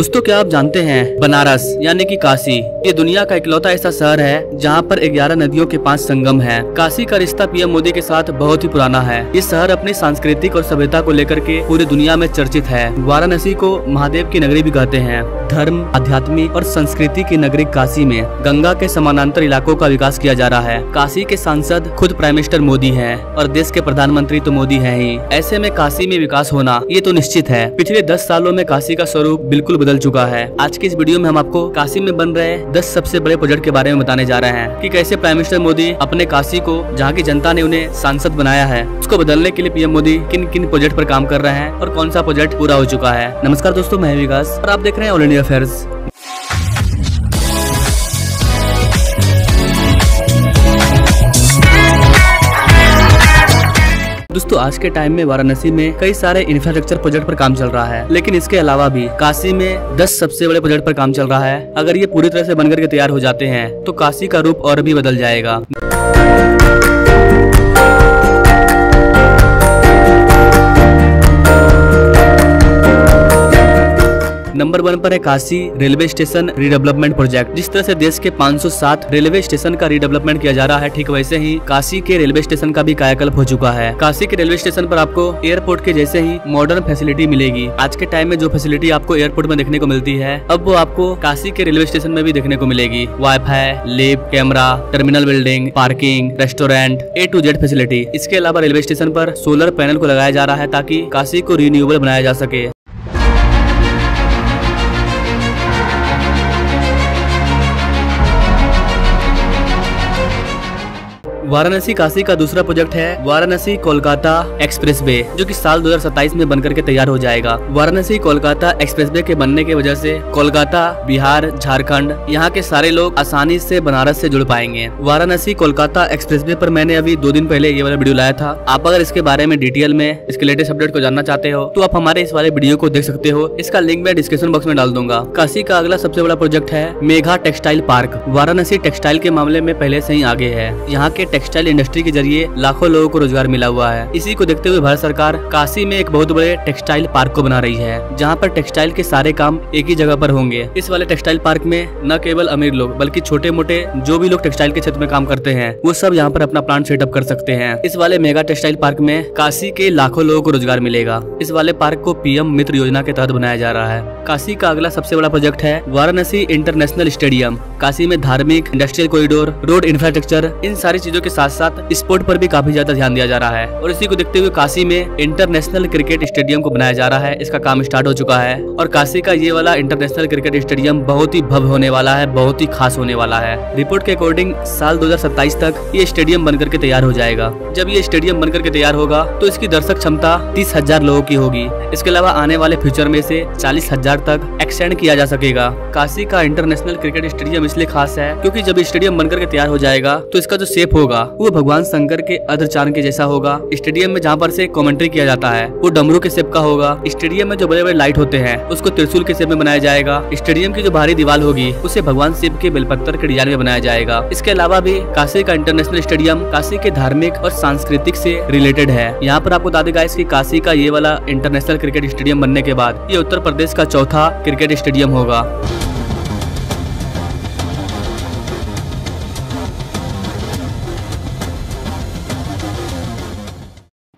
दोस्तों, क्या आप जानते हैं, बनारस, यानी कि काशी, ये दुनिया का इकलौता ऐसा शहर है, जहाँ पर 11 नदियों के पाँच संगम हैं। काशी का रिश्ता पीएम मोदी के साथ बहुत ही पुराना है। ये शहर अपनी सांस्कृतिक और सभ्यता को लेकर के पूरी दुनिया में चर्चित है। वाराणसी को महादेव की नगरी भी कहते हैं। धर्म, आध्यात्मिक और संस्कृति की नगरी काशी में गंगा के समानांतर इलाकों का विकास किया जा रहा है। काशी के सांसद खुद प्राइम मिनिस्टर मोदी है और देश के प्रधानमंत्री तो मोदी है ही। ऐसे में काशी में विकास होना, ये तो निश्चित है। पिछले दस सालों में काशी का स्वरूप बिल्कुल बदल चुका है। आज के इस वीडियो में हम आपको काशी में बन रहे दस सबसे बड़े प्रोजेक्ट के बारे में बताने जा रहे हैं कि कैसे प्राइम मिनिस्टर मोदी अपने काशी को, जहाँ की जनता ने उन्हें सांसद बनाया है, उसको बदलने के लिए पीएम मोदी किन किन प्रोजेक्ट पर काम कर रहे हैं और कौन सा प्रोजेक्ट पूरा हो चुका है। नमस्कार दोस्तों, मैं विकास और आप देख रहे हैं ऑल इंडिया अफेयर्स दोस्तों, आज के टाइम में वाराणसी में कई सारे इंफ्रास्ट्रक्चर प्रोजेक्ट पर काम चल रहा है। लेकिन इसके अलावा भी काशी में 10 सबसे बड़े प्रोजेक्ट पर काम चल रहा है। अगर ये पूरी तरह से बनकर के तैयार हो जाते हैं तो काशी का रूप और भी बदल जाएगा। नंबर वन पर है Kashi railway station redevelopment project जिस तरह से देश के 507 रेलवे स्टेशन का रिडेवलपमेंट किया जा रहा है, ठीक वैसे ही काशी के रेलवे स्टेशन का भी कायाकल्प हो चुका है। काशी के रेलवे स्टेशन पर आपको एयरपोर्ट के जैसे ही मॉडर्न फैसिलिटी मिलेगी। आज के टाइम में जो फैसिलिटी आपको एयरपोर्ट में देखने को मिलती है, अब वो आपको काशी के रेलवे स्टेशन में भी देखने को मिलेगी। Wifi lift camera terminal building parking restaurant A to Z facility इसके अलावा रेलवे स्टेशन पर सोलर पैनल को लगाया जा रहा है ताकि काशी को रिन्यूएबल बनाया जा सके। वाराणसी काशी का दूसरा प्रोजेक्ट है वाराणसी कोलकाता एक्सप्रेसवे, जो कि साल 2027 में बनकर के तैयार हो जाएगा। वाराणसी कोलकाता एक्सप्रेसवे के बनने की वजह से कोलकाता, बिहार, झारखंड, यहाँ के सारे लोग आसानी से बनारस से जुड़ पाएँगे। वाराणसी कोलकाता एक्सप्रेसवे पर मैंने अभी दो दिन पहले ये वाला वीडियो लाया था। आप अगर इसके बारे में डिटेल में, इसके लेटेस्ट अपडेट को जानना चाहते हो तो आप हमारे इस वाले वीडियो को देख सकते हो। इसका लिंक मैं डिस्क्रिप्शन बॉक्स में डाल दूँगा। काशी का अगला सबसे बड़ा प्रोजेक्ट है mega textile park. Varanasi textile के मामले में पहले से ही आगे है। यहाँ के टेक्सटाइल इंडस्ट्री के ज़रिए लाखों लोगों को रोज़गार मिला हुआ है। इसी को देखते हुए भारत सरकार काशी में एक बहुत बड़े टेक्सटाइल पार्क को बना रही है, जहाँ पर टेक्सटाइल के सारे काम एक ही जगह पर होंगे। इस वाले टेक्सटाइल पार्क में न केवल अमीर लोग, बल्कि छोटे मोटे जो भी लोग टेक्सटाइल के क्षेत्र में काम करते हैं, वो सब यहाँ पर अपना प्लांट सेटअप कर सकते हैं। इस वाले मेगा टेक्सटाइल पार्क में काशी के लाखों लोगों को रोज़गार मिलेगा। इस वाले पार्क को पीएम मित्र योजना के तहत बनाया जा रहा है। काशी का अगला सबसे बड़ा प्रोजेक्ट है वाराणसी इंटरनेशनल स्टेडियम। काशी में धार्मिक इंडस्ट्रियल कॉरिडोर रोड इंफ्रास्ट्रक्चर इन सारी चीज़ों के साथ साथ स्पोर्ट पर भी काफ़ी ज़्यादा ध्यान दिया जा रहा है। और इसी को देखते हुए काशी में इंटरनेशनल क्रिकेट स्टेडियम को बनाया जा रहा है। इसका काम स्टार्ट हो चुका है और काशी का ये वाला इंटरनेशनल क्रिकेट स्टेडियम बहुत ही भव्य होने वाला है, बहुत ही खास होने वाला है। रिपोर्ट के अकॉर्डिंग साल 2027 तक ये स्टेडियम बनकर के तैयार हो जाएगा। जब ये स्टेडियम बनकर के तैयार होगा तो इसकी दर्शक क्षमता तीस हज़ार लोगों की होगी। इसके अलावा आने वाले फ्यूचर में से चालीस हज़ार तक एक्सटेंड किया जा सकेगा। काशी का इंटरनेशनल क्रिकेट स्टेडियम इसलिए खास है, क्योंकि जब स्टेडियम बनकर के तैयार हो जाएगा तो इसका जो शेप होगा वो भगवान शंकर के अर्धचारण के जैसा होगा। स्टेडियम में जहाँ पर से कमेंट्री किया जाता है, वो डमरू के शेप का होगा। स्टेडियम में जो बड़े बड़े लाइट होते हैं, उसको त्रिशूल के शेप में बनाया जाएगा। स्टेडियम की जो भारी दीवार होगी, उसे भगवान शिव के बेलपत्तर के डिज़ाइन में बनाया जाएगा। इसके अलावा भी काशी का इंटरनेशनल स्टेडियम काशी के धार्मिक और सांस्कृतिक से रिलेटेड है। यहाँ पर आपको बता देगा, इसकी काशी का ये वाला इंटरनेशनल क्रिकेट स्टेडियम बनने के बाद, ये उत्तर प्रदेश का चौथा क्रिकेट स्टेडियम होगा।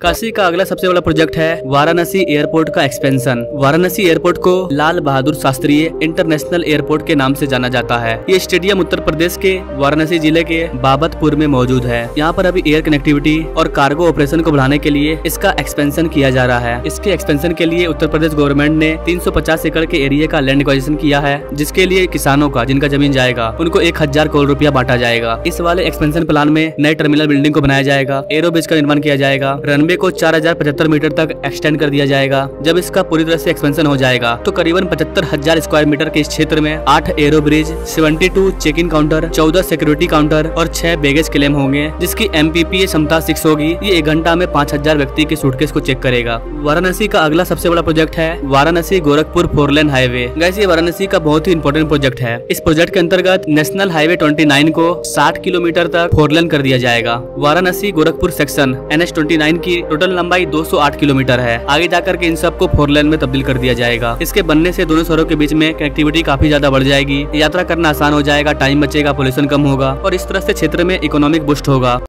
काशी का अगला सबसे बड़ा प्रोजेक्ट है वाराणसी एयरपोर्ट का एक्सपेंशन। वाराणसी एयरपोर्ट को लाल बहादुर शास्त्रीय इंटरनेशनल एयरपोर्ट के नाम से जाना जाता है। ये स्टेडियम उत्तर प्रदेश के वाराणसी ज़िले के बाबतपुर में मौजूद है। यहाँ पर अभी एयर कनेक्टिविटी और कार्गो ऑपरेशन को बढ़ाने के लिए इसका एक्सपेंशन किया जा रहा है। इसके एक्सपेंशन के लिए उत्तर प्रदेश गवर्नमेंट ने 350 एकड़ के एरिया का लैंड एक्वाजिशन किया है, जिसके लिए किसानों का, जिनका ज़मीन जाएगा, उनको एक हज़ार करोड़ रूपया बांटा जाएगा। इस वाले एक्सपेंशन प्लान में नए टर्मिनल बिल्डिंग को बनाया जाएगा एरो ब्रिज का निर्माण किया जाएगा, रनवे रनवे को चार हज़ार पचहत्तर मीटर तक एक्सटेंड कर दिया जाएगा। जब इसका पूरी तरह से एक्सपेंशन हो जाएगा तो करीबन पचहत्तर हज़ार स्क्वायर मीटर के इस क्षेत्र में आठ aero bridge seventy two check in counter चौदह सिक्योरिटी काउंटर और छह बैगेज क्लेम होंगे, जिसकी एमपीपीए क्षमता सिक्स होगी। ये एक घंटा में पाँच हज़ार व्यक्ति के सूटकेस को चेक करेगा। वाराणसी का अगला सबसे बड़ा प्रोजेक्ट है Varanasi Gorakhpur four lane highway. Gas ये वाराणसी का बहुत ही इंपॉर्टेंट प्रोजेक्ट है। इस प्रोजेक्ट के अंतर्गत नेशनल हाईवे 29 को 60 किलोमीटर तक फोर लेन कर दिया जाएगा। वाराणसी गोरखपुर सेक्शन एन की टोटल लंबाई 208 किलोमीटर है। आगे जाकर के इन सबको फोर लेन में तब्दील कर दिया जाएगा। इसके बनने से दोनों शहरों के बीच में कनेक्टिविटी काफ़ी ज़्यादा बढ़ जाएगी। यात्रा करना आसान हो जाएगा टाइम बचेगा पोल्यूशन कम होगा और इस तरह से क्षेत्र में इकोनॉमिक बुस्ट होगा।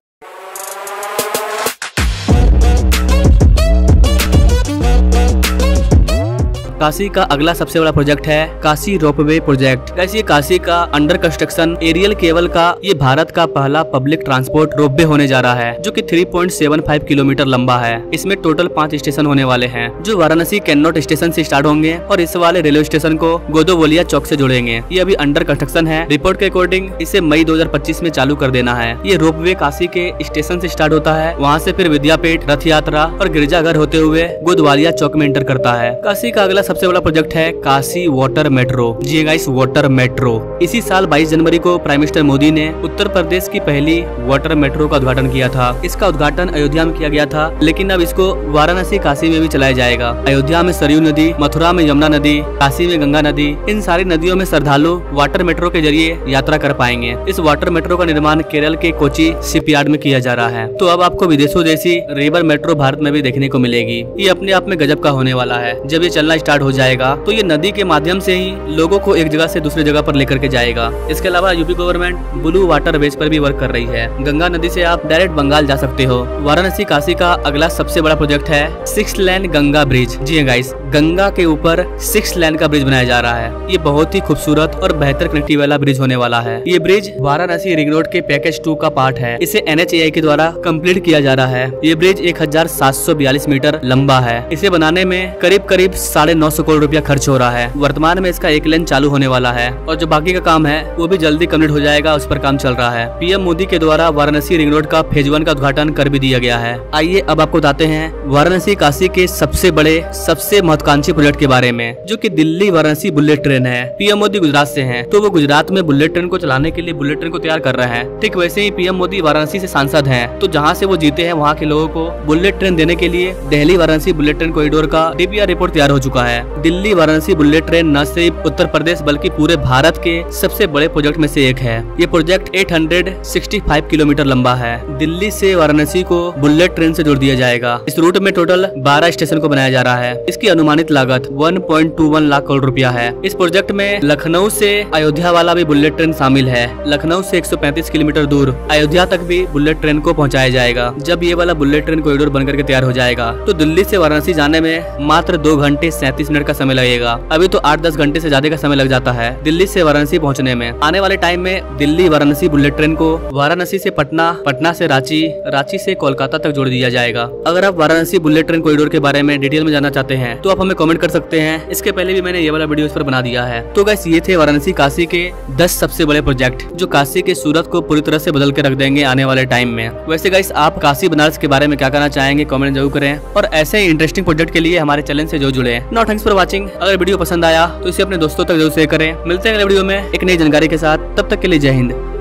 काशी का अगला सबसे बड़ा प्रोजेक्ट है काशी रोपवे प्रोजेक्ट ये काशी का अंडर कंस्ट्रक्शन एरियल केबल का, ये भारत का पहला पब्लिक ट्रांसपोर्ट रोपवे होने जा रहा है, जो कि 3.75 किलोमीटर लंबा है। इसमें टोटल पाँच स्टेशन होने वाले हैं, जो वाराणसी कैनोट स्टेशन से स्टार्ट होंगे और इस वाले रेलवे स्टेशन को गोदोवलिया चौक से जोड़ेंगे। ये अभी अंडर कंस्ट्रक्शन है। रिपोर्ट के अकॉर्डिंग इसे मई दो हज़ार पच्चीस में चालू कर देना है। ये रोपवे काशी के स्टेशन से स्टार्ट होता है। वहाँ से फिर विद्यापीठ रथ यात्रा और गिरजाघर होते हुए गोदवालिया चौक में एंटर करता है। काशी का अगला सबसे बड़ा प्रोजेक्ट है काशी वाटर मेट्रो जी गाइस वाटर मेट्रो इसी साल 22 जनवरी को प्राइम मिनिस्टर मोदी ने उत्तर प्रदेश की पहली वाटर मेट्रो का उद्घाटन किया था। इसका उद्घाटन अयोध्या में किया गया था, लेकिन अब इसको वाराणसी काशी में भी चलाया जाएगा। अयोध्या में सरयू नदी, मथुरा में यमुना नदी, काशी में गंगा नदी, इन सारी नदियों में श्रद्धालु वाटर मेट्रो के ज़रिए यात्रा कर पाएँगे। इस वाटर मेट्रो का निर्माण केरल के कोची शिपयार्ड में किया जा रहा है। तो अब आपको विदेशों जैसी रिवर मेट्रो भारत में भी देखने को मिलेगी। ये अपने आप में गजब का होने वाला है। जब ये चलना स्टार्ट हो जाएगा तो ये नदी के माध्यम से ही लोगों को एक जगह से दूसरी जगह पर लेकर के जाएगा। इसके अलावा UP government blue water ways पर भी वर्क कर रही है। गंगा नदी से आप डायरेक्ट बंगाल जा सकते हो। वाराणसी काशी का अगला सबसे बड़ा प्रोजेक्ट है सिक्स लैन गंगा ब्रिज जी हाँ गाइस गंगा के ऊपर सिक्स लैन का ब्रिज बनाया जा रहा है। ये बहुत ही खूबसूरत और बेहतर कनेक्टिव वाला ब्रिज होने वाला है। ये ब्रिज वाराणसी रिंग रोड के पैकेज टू का पार्ट है। इसे एन के द्वारा कंप्लीट किया जा रहा है। ये ब्रिज एक हज़ार सात सौ बयालीस मीटर लंबा है। इसे बनाने में करीब करीब साढ़े नौ सौ करोड़ रुपया खर्च हो रहा है। वर्तमान में इसका एक लेन चालू होने वाला है। और जो बाकी का काम है, वो भी जल्दी कंप्लीट हो जाएगा, उस पर काम चल रहा है। पीएम मोदी के द्वारा वाराणसी रिंग रोड का फ़ेज़ वन का उद्घाटन कर भी दिया गया है। आइए अब आपको बताते हैं, वाराणसी काशी के सबसे बड़े, सबसे महत्वाकांक्षी प्रोजेक्ट के बारे में, जो की दिल्ली वाराणसी बुलेट ट्रेन है। पीएम मोदी गुजरात से है तो वो गुजरात में बुलेट ट्रेन को चलाने के लिए बुलेट ट्रेन को तैयार कर रहे हैं। ठीक वैसे ही पीएम मोदी वाराणसी से सांसद हैं तो जहाँ से वो जीते हैं, वहाँ के लोगों को बुलेट ट्रेन देने के लिए Delhi Varanasi bullet train corridor का डीपीआर रिपोर्ट तैयार हो चुका है। दिल्ली, वाराणसी, बुलेट ट्रेन न सिर्फ़ उत्तर प्रदेश बल्कि पूरे भारत के सबसे बड़े प्रोजेक्ट में से एक है। ये प्रोजेक्ट 865 किलोमीटर लंबा है। दिल्ली से वाराणसी को बुलेट ट्रेन से जोड़ दिया जाएगा। इस रूट में टोटल 12 स्टेशन को बनाया जा रहा है। इसकी अनुमानित लागत 1.21 लाख करोड़ रुपया है। इस प्रोजेक्ट में लखनऊ से अयोध्या वाला भी बुलेट ट्रेन शामिल है। लखनऊ से 135 किलोमीटर दूर अयोध्या तक भी बुलेट ट्रेन को पहुँचाया जाएगा। जब ये वाला बुलेट ट्रेन कॉरिडोर बनकर के तैयार हो जाएगा तो दिल्ली से वाराणसी जाने में मात्र दो घंटे सैंतीस मिनट का समय लगेगा। अभी तो आठ दस घंटे से ज़्यादा का समय लग जाता है दिल्ली से वाराणसी पहुँचने में। आने वाले टाइम में दिल्ली वाराणसी बुलेट ट्रेन को वाराणसी से पटना पटना से रांची रांची से कोलकाता तक जोड़ दिया जाएगा। अगर आप वाराणसी बुलेट ट्रेन कॉरिडोर के बारे में डिटेल में जानना चाहते हैं तो आप हमें कमेंट कर सकते हैं। इसके पहले भी मैंने ये वाला वीडियो इस पर बना दिया है। तो गैस ये थे वाराणसी काशी के दस सबसे बड़े प्रोजेक्ट जो काशी के सूरत को पूरी तरह से बदल के रख देंगे आने वाले टाइम में। वैसे गाइस आप काशी बनारस के बारे में क्या कहना चाहेंगे कमेंट ज़रूर करें। और ऐसे इंटरेस्टिंग प्रोजेक्ट के लिए हमारे चैनल से जो जुड़े। नो थैंक्स फॉर वॉचिंग अगर वीडियो पसंद आया तो इसे अपने दोस्तों तक ज़रूर शेयर करें। मिलते हैं अगले वीडियो में एक नई जानकारी के साथ। तब तक के लिए जय हिंद।